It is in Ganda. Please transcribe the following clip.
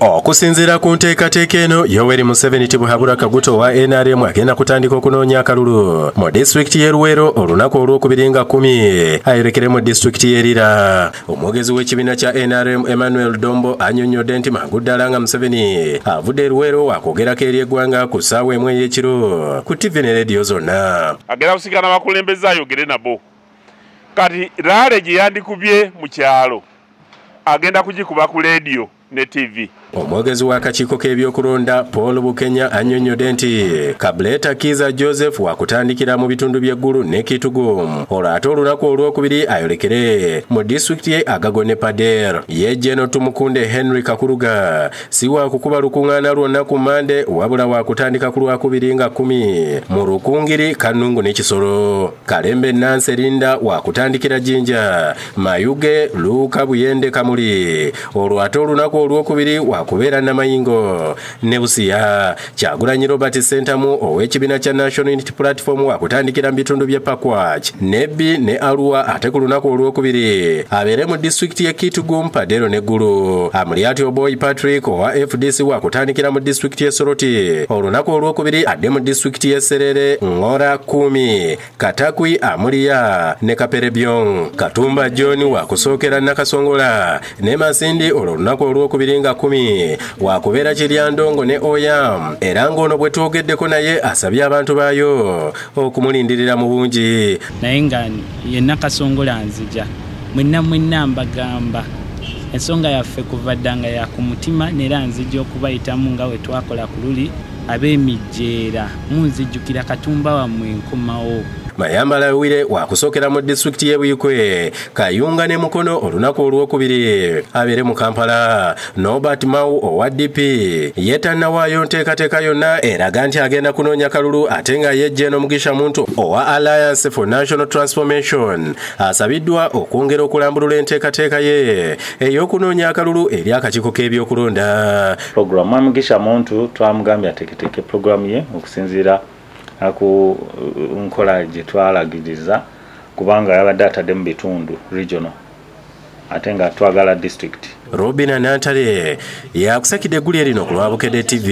okusinziira ku nteekateeka eno yoweri museveni tibuhabula kaguto wa nrm agenda kutandika okunoonya akalulu mu disitulikiti y'e luweero olunaku olwokubiri nga kumi. Ayolekere mu disitulikiti y'erira omwogezi w'ekibiina kya nrm emmanuel dombo annyonnyodde nti mangu ddala nga museveni avudde e luweero wakwogerako eri eggwanga ku ssaawa emu ey'ekiro ku tv ne rediyo zonna. Agenda kusikana bakulembeze ayogere nabo. Kati laale gye yandikubye mu kyalo agenda kugikuba ku lediyo ne tv omwogezi w'akakiiko k'ebyokulonda paul bukenya annyonnyodde nti kabuleeta kiza joseph wakutandikira mu bitundu by'eggulu ne kitugu olwo ate olunaku olwokubiri ayolekere mu disitulikiti ye agago ne pader. Ye jeno tumukunde henry kakuluga si wakukuba lukuŋŋaana lwonna ku mande wabula wakutandika ku lwakubiri nga kumi mu lukungiri kanungu n'ekisolo kalembe nansi erinda wakutandikira jinja mayuge luuka buyende kamuli. Olwo ate olunaku olwokubiri wakubeera namayingo. Ne busiya kyagulanyi robert sentamu ow'ekibiina kya national unity platform wakutandikira mu bitundu bye pakwach. Nebbi ne arua ate ku lunaku olwokubiri. Abeere mu disitulikiti ye kitugu mpadero neggulu amulyati oboy patrick owa fdc wakutandikira mu disitulikiti ye soroti. Olunaku olwokubiri adde mu disitulikiti ye serere ngora kumi. Katakwi amuliya ne kaperebyong. Katumba john wakusookera nakasongola. Ne masindi olwo olunaku olwokubiri nga kumi wakubeera kiryandongo ne oyam. Era ng'ono bwe twogeddeko naye asabye abantu baayo okumulindirira mu bungi. Naye nga yenna kasongola nzija mwenna mwenna mbagamba. Ensonga yaffe kuva ddanga yakumutima nera nzija okubayitamu nga bwe twakola ku luli ab'emijjeera munzijjukira katumba wammwe nkomawo mayambala wire wakusookera mu disitulikiti y'e buyikwe kayunga ne mukono olunaku olwokubiri. Abeere mu kampala nobert mau owa dp ye tannawaayo nteekateeka yonna eraga nti agenda kunoonya kalulu ate nga ye jeno mugisha muntu owa alliance for national transformation. Asabiddwa okwongera okulambulula enteekateeka ye ey'okunoonya akalulu eri akakiiko k'ebyokulonda. Puroguramu amugisha muntu twamugambye ateeketeeke puroguramu ye okusinziira ku nkola gye twalagiriza kubanga yabadde atadde mu bitundu regional ate nga twagala district. Robina nantale yakusakidde eggulu erino ku lwabukedde tv